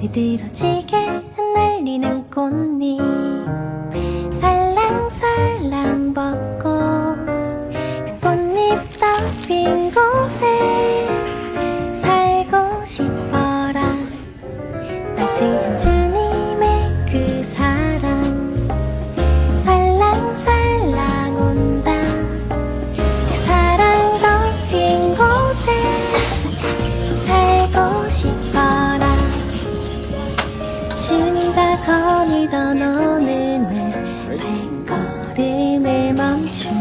흐드러지게 흩날리는 꽃잎. 살랑살랑 벗고 그 꽃잎 덮인 곳에 살고 싶어라. 따스한 주 춤다 거닐던 어느 날 발걸음을 멈춘